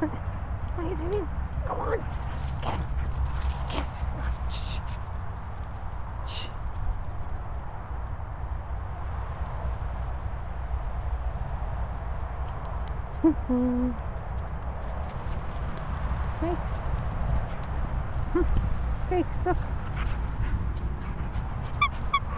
what are you doing? Come on. Get. Get. Shh. Shh. Snakes. Snakes, look.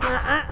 Uh-uh.